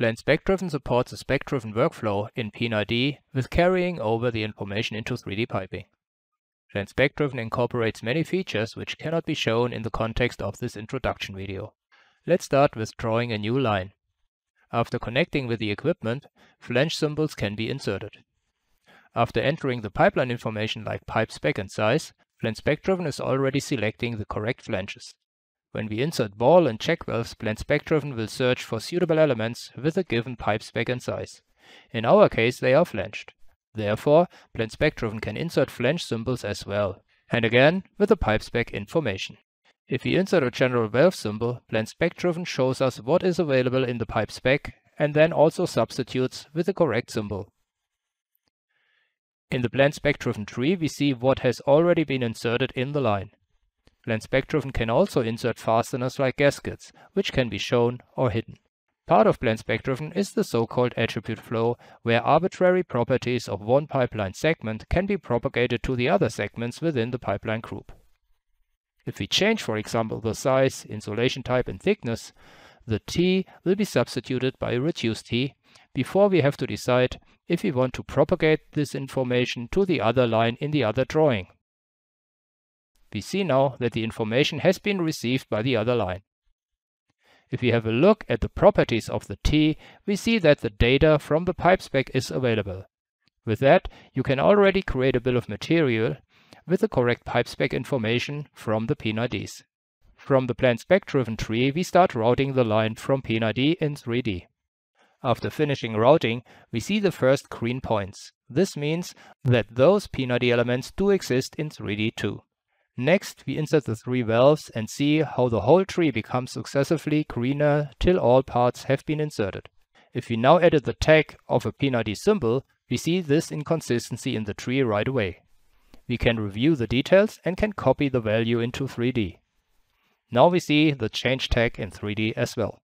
Plant SpecDriven supports a spec-driven workflow in P&ID with carrying over the information into 3D piping. Plant SpecDriven incorporates many features which cannot be shown in the context of this introduction video. Let's start with drawing a new line. After connecting with the equipment, flange symbols can be inserted. After entering the pipeline information like pipe spec and size, Plant SpecDriven is already selecting the correct flanges. When we insert ball and check valves, Plant will search for suitable elements with a given pipe spec and size. In our case, they are flanged. Therefore, Plant can insert flange symbols as well, and again with the pipe spec information. If we insert a general valve symbol, Plant shows us what is available in the pipe spec and then also substitutes with the correct symbol. In the Plant tree, we see what has already been inserted in the line. SpecDriven can also insert fasteners like gaskets, which can be shown or hidden. Part of Plant SpecDriven is the so-called attribute flow, where arbitrary properties of one pipeline segment can be propagated to the other segments within the pipeline group. If we change, for example, the size, insulation type and thickness, the T will be substituted by a reduced T before we have to decide if we want to propagate this information to the other line in the other drawing. We see now that the information has been received by the other line. If we have a look at the properties of the T, we see that the data from the pipe spec is available. With that, you can already create a bill of material with the correct pipe spec information from the P&IDs. From the Plant SpecDriven tree, we start routing the line from P&ID in 3D. After finishing routing, we see the first green points. This means that those P&ID elements do exist in 3D too. Next, we insert the three valves and see how the whole tree becomes successively greener till all parts have been inserted. If we now added the tag of a P&ID symbol, we see this inconsistency in the tree right away. We can review the details and can copy the value into 3D. Now we see the change tag in 3D as well.